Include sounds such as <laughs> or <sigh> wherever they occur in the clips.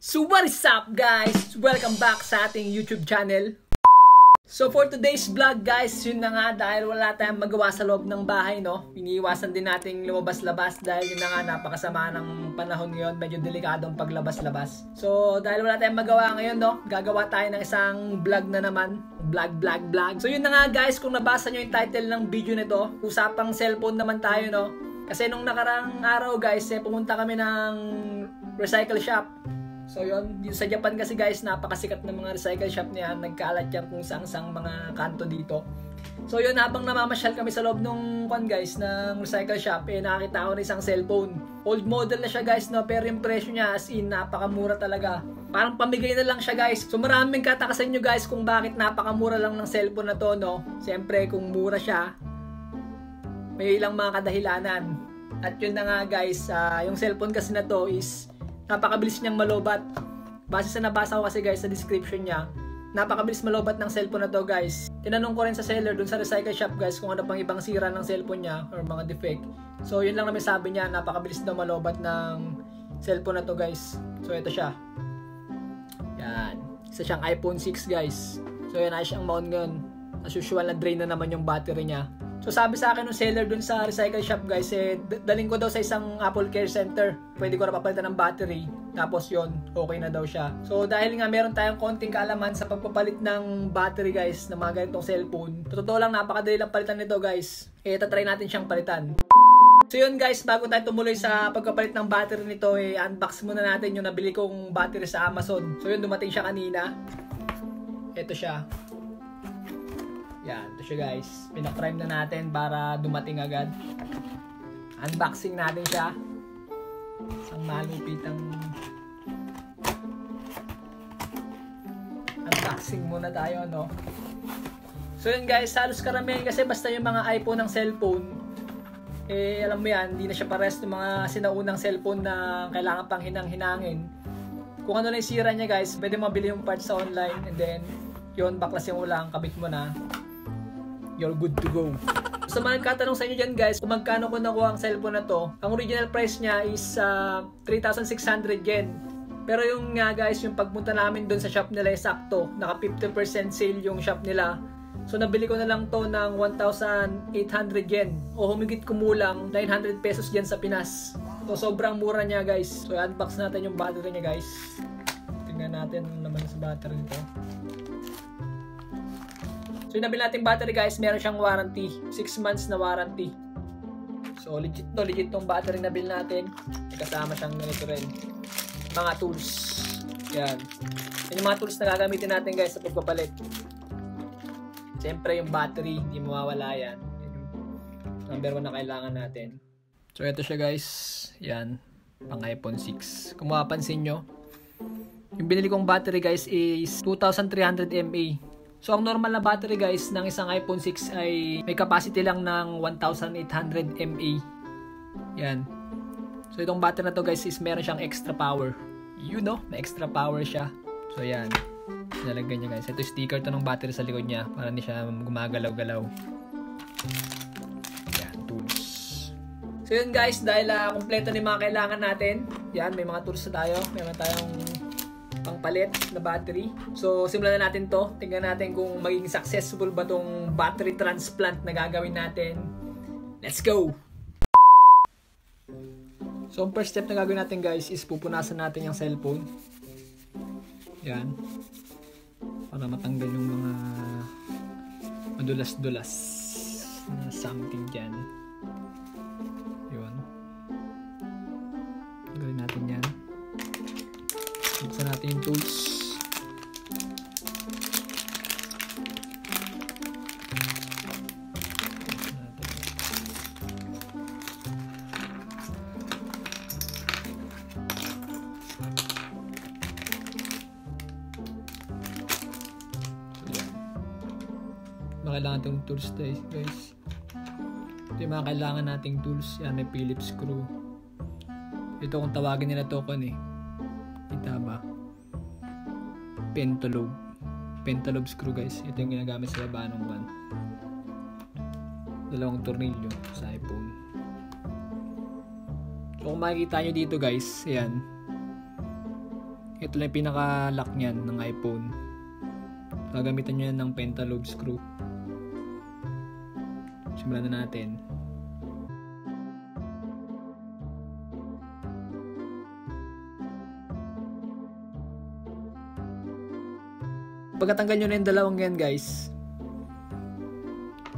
So what is up guys? Welcome back sa ating YouTube channel. So for today's vlog guys, yun na nga dahil wala tayong magawa sa loob ng bahay no. Iniiwasan din nating lumabas-labas dahil yun na nga napakasama ng panahon ngayon, medyo delikadong paglabas-labas. So dahil wala tayong magawa ngayon no, gagawa tayo ng isang vlog na naman. Vlog, vlog, vlog. So yun na nga guys, kung nabasa nyo yung title ng video nito, usapang cellphone naman tayo no. Kasi nung nakarang araw guys, eh, pumunta kami ng recycle shop. So yun, sa Japan kasi guys, napakasikat ng mga recycle shop niya. Nagkaalat yan kung saan sang mga kanto dito. So yun, habang namamasyal kami sa loob nung kwan guys, ng recycle shop, eh nakakita ako ng isang cellphone. Old model na siya guys, no? pero yung presyo niya as in, napakamura talaga. Parang pamigay na lang siya guys. So maraming katakasan nyo guys kung bakit napakamura lang ng cellphone na to, no? Siyempre, kung mura siya, may ilang mga kadahilanan. At yun na nga guys, uh, yung cellphone kasi na to is napakabilis niyang malobat. Base sa nabasa ko kasi guys sa description niya, napakabilis malobat ng cellphone na to guys. Tinanong ko rin sa seller dun sa recycle shop guys kung ano pang ibang sira ng cellphone niya or mga defect. So yun lang naman sabi niya, napakabilis daw malobat ng cellphone na to guys. So ito siya. Yan. Isa siyang iPhone 6 guys. So yan ay siyang mount ngayon. As usual na drain na naman yung battery niya. So sabi sa akin ng seller dun sa recycle shop guys, eh, daling ko daw sa isang Apple Care Center. Pwede ko na papalitan ng battery. Tapos yon okay na daw siya. So dahil nga meron tayong konting kaalaman sa pagpapalit ng battery guys, ng mga ganitong cellphone. Totoo lang, napakadali lang palitan nito guys. Eh, tatry natin siyang palitan. So yun guys, bago tayo tumuloy sa pagpapalit ng battery nito, eh, unbox muna natin yung nabili kong battery sa Amazon. So yun, dumating siya kanina. Ito siya. Siya guys. Pinaprime na natin para dumating agad. Unboxing natin siya. Isang malupitang unboxing muna tayo, no? So yun guys, halos karamihan kasi basta yung mga iPhone ng cellphone, eh alam mo yan, hindi na siya pares ng mga sinaunang cellphone na kailangan pang hinang-hinangin. Kung ano na yung sira niya guys, pwede mabili yung parts sa online and then yun, baklasin mo lang, kabit mo na you're good to go. <laughs> Sa mga nagkatanong sa inyo dyan guys, kung magkano ko nakuha ang cellphone na to, ang original price niya is uh, 3,600 yen. Pero yung nga guys, yung pagpunta namin doon sa shop nila ay sakto. Naka 50% sale yung shop nila. So nabili ko na lang to ng 1,800 yen. O humigit kumulang 900 pesos dyan sa Pinas. So sobrang mura niya guys. So unbox natin yung battery niya guys. Tingnan natin ano naman sa battery nito. So yung nabili natin battery guys, meron siyang warranty. 6 months na warranty. So legit to, legit tong battery na bill natin. Kasama siyang ganito rin. Mga tools. Yan. Yan yung mga tools na gagamitin natin guys sa pagpapalit. Siyempre yung battery, hindi mawawala yan. number 1 na kailangan natin. So ito siya guys. Yan. Pang iPhone 6. Kung mapapansin nyo, yung binili kong battery guys is 2300 mAh. So, ang normal na battery guys ng isang iPhone 6 ay may capacity lang ng 1,800 mAh. Yan. So, itong battery na to guys is meron siyang extra power. You know, may extra power siya. So, yan. Nalagyan niya guys. Ito sticker to ng battery sa likod niya para hindi siya gumagalaw-galaw. Yan, tools. So, yun guys, dahil uh, kompleto na yung mga kailangan natin. Yan, may mga tools na tayo. Meron tayong pangpalit na battery. So, simulan na natin to. Tingnan natin kung magiging successful ba tong battery transplant na gagawin natin. Let's go! So, ang first step na gagawin natin guys is pupunasan natin yung cellphone. Yan. Para matanggal yung mga madulas-dulas na something dyan. Yun. Gawin natin yan. Natin yung tools. kailangan itong tools guys. Ito yung mga kailangan nating tools. Yan, may Phillips screw. Ito kung tawagin nila to kon eh. Kita ba? Pentalobe. Pentalobe screw guys. Ito yung ginagamit sa baba ng van. Dalawang tornilyo sa iPhone. So kung makikita nyo dito guys, ayan. Ito lang yung pinaka-lock niyan ng iPhone. Gagamitan nyo yan ng pentalobe screw. Simulan na natin. Pagkatanggal nyo na yung dalawang yan guys,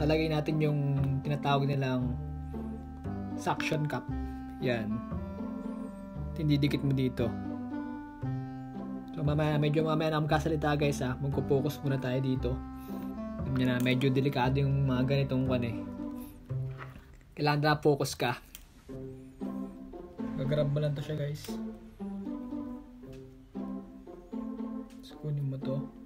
talagay natin yung tinatawag nilang suction cup. Yan. Tindidikit mo dito. So mamaya, medyo mamaya na kasalita guys ha. Magpo-focus muna tayo dito. Alam na, medyo delikado yung mga ganitong kwan eh. Kailangan na focus ka. Gagrab lang to siya guys. Tapos kunin mo to.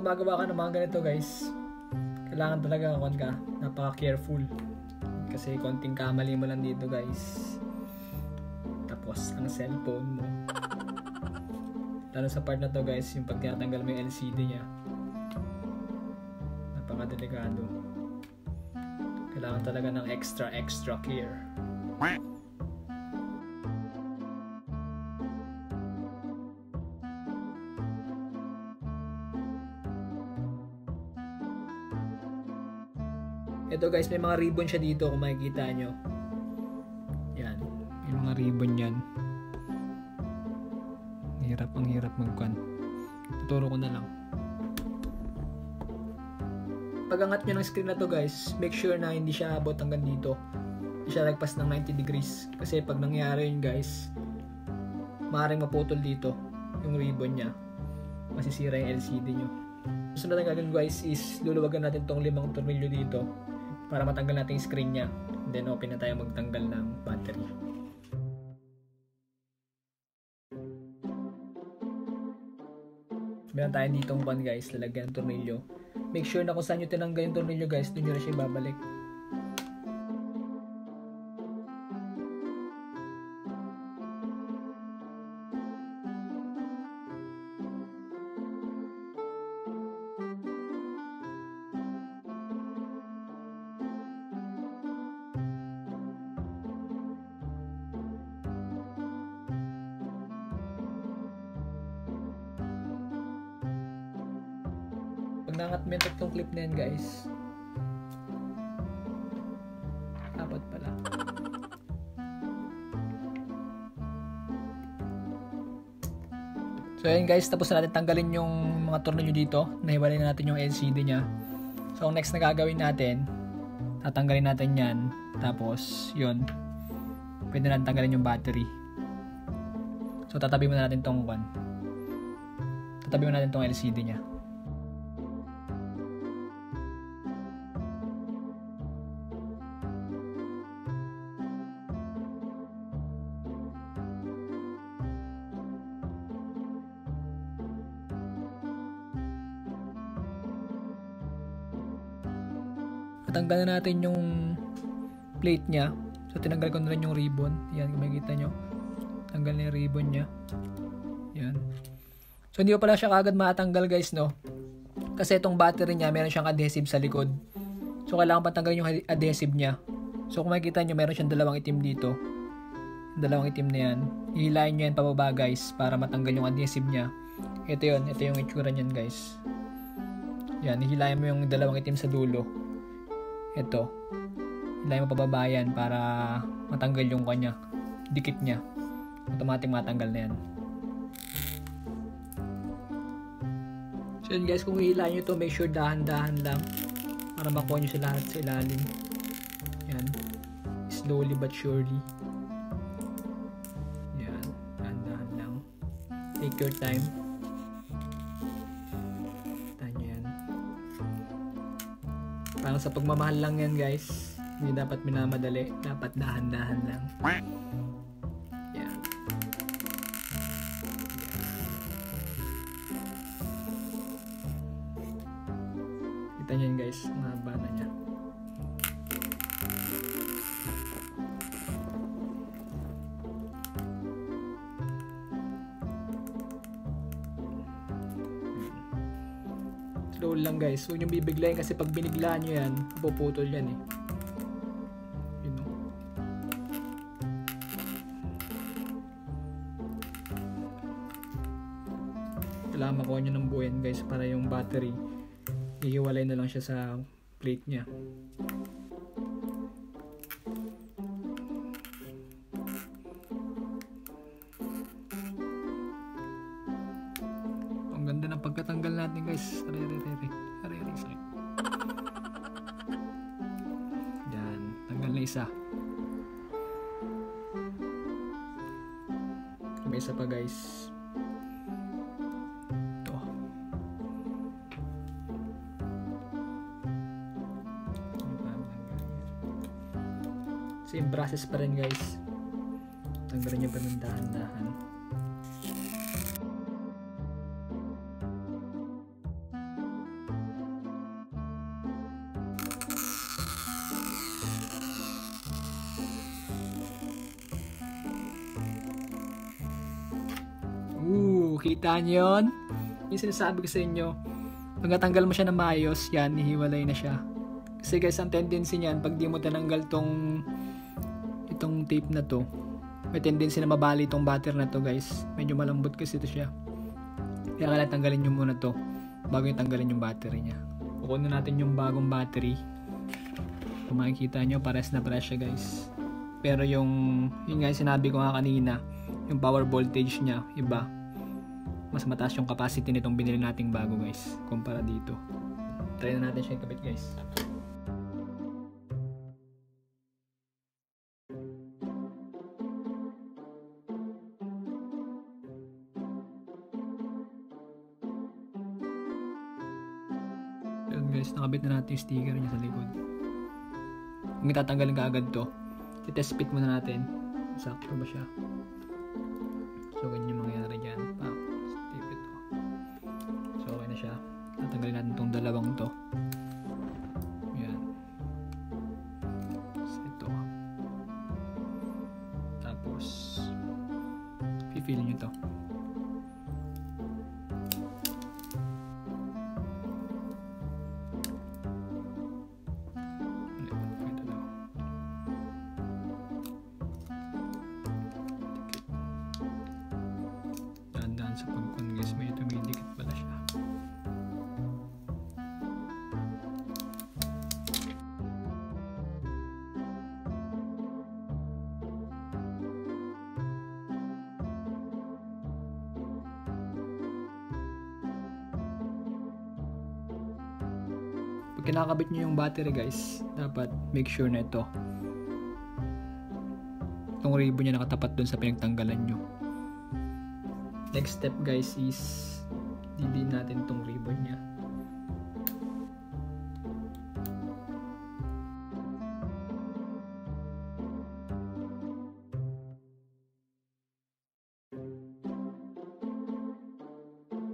Gumagawa ka ng mga ganito guys, kailangan talaga kung ka, napaka-careful. Kasi konting kamali mo lang dito guys. Tapos ang cellphone mo. Lalo sa part na to guys, yung pag tinatanggal mo yung LCD niya. Napaka-delikado. Kailangan talaga ng extra extra care. Ito guys, may mga ribbon siya dito kung makikita nyo. Yan. May mga ribbon yan. Hirap ang hirap magkwan. Tuturo ko na lang. Pag angat nyo ng screen na to guys, make sure na hindi siya abot hanggang dito. Hindi siya lagpas ng 90 degrees. Kasi pag nangyari yun guys, maaaring maputol dito yung ribbon niya. Masisira yung LCD nyo. Susunod na gagawin guys is luluwagan natin tong limang tornilyo dito para matanggal natin yung screen niya. Then open na tayo magtanggal ng battery. Meron tayo dito ng pan guys, lalagyan ng tornilyo. Make sure na kung saan nyo tinanggal yung tornilyo guys, doon nyo na siya babalik. Yan guys, apat pala. So ayun guys, tapos na natin tanggalin yung mga tornilyo dito. Nahiwalay na natin yung LCD niya. So ang next na gagawin natin, tatanggalin natin yan. Tapos, yun. Pwede na tanggalin yung battery. So tatabi muna natin tong one. Tatabi muna natin tong LCD niya. Natanggal na natin yung plate niya. So, tinanggal ko na rin yung ribbon. Yan, makikita nyo. Tanggal na yung ribbon niya. Yan. So, hindi pa pala siya kagad matanggal guys, no? Kasi itong battery niya, meron siyang adhesive sa likod. So, kailangan patanggalin yung adhesive niya. So, kung makikita nyo, meron siyang dalawang itim dito. Dalawang itim na yan. Hihilahin nyo yan pababa guys, para matanggal yung adhesive niya. Ito yun. Ito yung itsura niyan guys. Yan, hihilahin mo yung dalawang itim sa dulo ito ilay mo pababayan para matanggal yung kanya. Dikit niya. Automatic matanggal na yan. So yun guys kung hihilahin nyo to make sure dahan-dahan lang para makuha nyo sa lahat sa ilalim. Yan. Slowly but surely. Yan. Dahan-dahan lang. Take your time Parang sa pagmamahal lang yan guys. Hindi dapat minamadali. Dapat dahan-dahan lang. Control lang guys. Huwag nyo bibiglayin kasi pag biniglaan nyo yan, puputol yan eh. Yun o. Kailangan makuha nyo ng buuan guys para yung battery hihiwalay na lang siya sa plate niya. Ang ganda ng pagkatanggal natin guys. Aray, aray, isa. May isa pa guys. Ito. Same process pa rin guys. Tanggalin nyo pa ng dahan-dahan. Kita nyo yun? Yung sinasabi ko sa inyo, pag natanggal mo siya ng maayos, yan, hihiwalay na siya. Kasi guys, ang tendency niyan, pag di mo tinanggal tong itong tape na to, may tendency na mabali itong battery na to guys. Medyo malambot kasi ito siya. Kaya kailangan tanggalin nyo muna to bago yung tanggalin yung battery niya. Kukunin natin yung bagong battery. Kung makikita nyo, pares na pares siya guys. Pero yung, yung nga sinabi ko nga kanina, yung power voltage niya, iba. Mas mataas yung capacity nitong binili nating bago guys, kumpara dito. Try na natin siya ikabit guys. Yun guys, nakabit na natin yung sticker niya sa likod. Kung itatanggalin ka agad to, test fit muna natin. Sakto ba siya? So, ganyan dalawang to. Kinakabit nyo yung battery guys, dapat make sure na ito. Itong ribbon niya nakatapat dun sa pinagtanggalan nyo. Next step guys is didiin natin itong ribbon niya.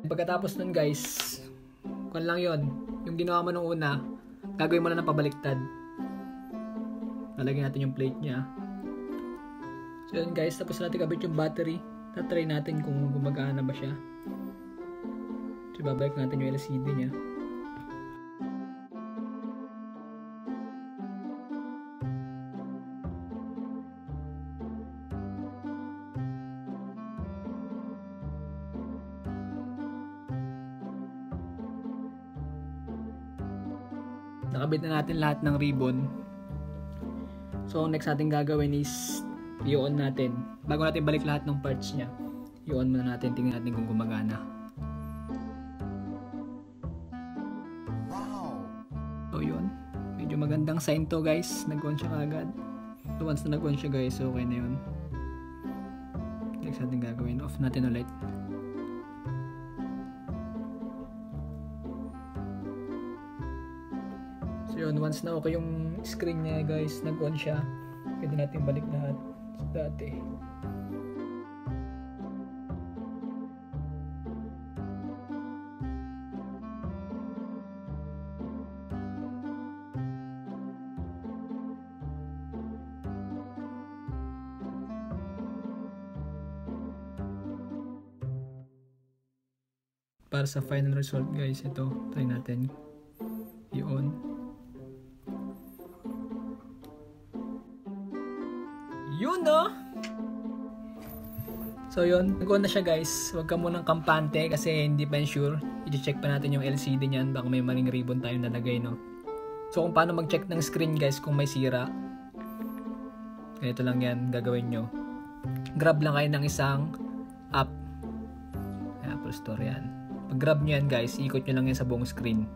Pagkatapos nun guys, kung lang yon yung ginawa mo nung una, gagawin mo na ng pabaliktad. Lalagyan natin yung plate niya. So yun guys, tapos natin kabit yung battery. Tatry natin kung gumagana ba siya. So babalik natin yung LCD niya. Nakabit na natin lahat ng ribbon. So next natin gagawin is i-on natin. Bago natin balik lahat ng parts niya, i-on muna natin, tingnan natin kung gumagana. So yun, medyo magandang sign to guys, nag-on siya kagad. So once na nag-on siya guys, okay na yun. Next natin gagawin, off natin ulit. Ayan, once na okay yung screen niya guys, nag-on siya. Pwede natin balik lahat sa dati. para sa final result guys ito try natin Yun, nag-on na siya guys. Huwag ka munang kampante kasi hindi pa sure. I-check pa natin yung LCD niyan. Baka may maling ribbon tayo nalagay no. So kung paano mag-check ng screen guys kung may sira. Ganito lang yan gagawin nyo. Grab lang kayo ng isang app. Apple Store yan. Pag grab nyo yan guys, ikot nyo lang yan sa buong screen.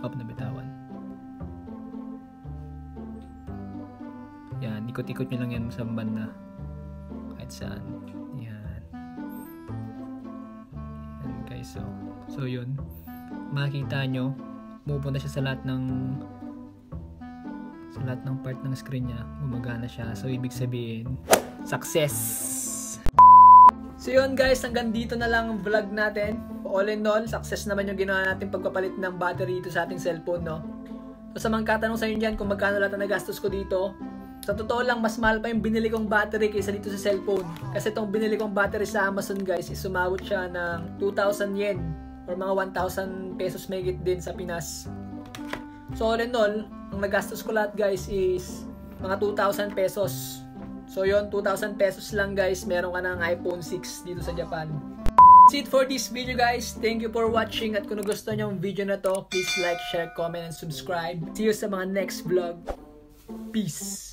Hop na bitawan. Yan, ikot-ikot nyo lang yan sa banda. Kahit saan. Guys, so. So yun. Makikita nyo, pupunta siya sa lahat ng sa lahat ng part ng screen niya. Gumagana siya. So ibig sabihin, success! So yun guys, hanggang dito na lang ang vlog natin. All in all, success naman yung ginawa natin pagpapalit ng battery dito sa ating cellphone, no? So sa mga katanong sa inyo dyan kung magkano lahat ang nagastos ko dito, sa totoo lang, mas mahal pa yung binili kong battery kaysa dito sa cellphone. Kasi itong binili kong battery sa Amazon guys, is sumawot siya ng 2,000 yen or mga 1,000 pesos megit din sa Pinas. So all in all, ang nagastos ko lahat guys is mga 2,000 pesos. So yon 2,000 pesos lang guys, meron ka ng iPhone 6 dito sa Japan. That's it for this video guys. Thank you for watching at kung gusto nyo yung video na to, please like, share, comment, and subscribe. See you sa mga next vlog. Peace!